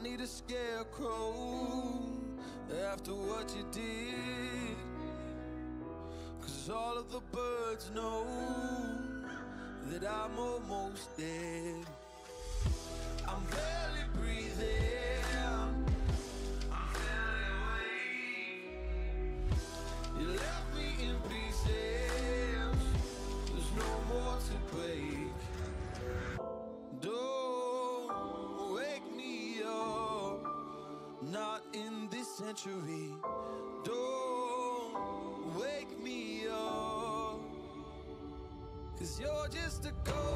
I need a scarecrow after what you did. Cause all of the birds know that I'm almost dead. Not in this century. Don't wake me up. Cause you're just a ghost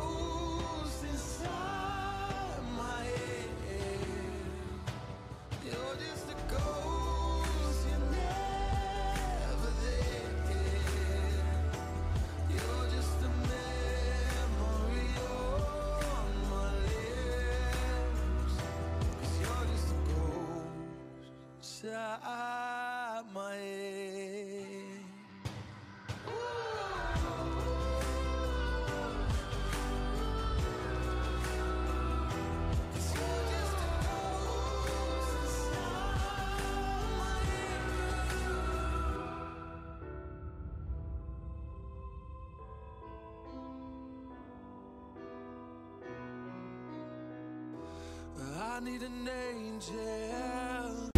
I need an angel.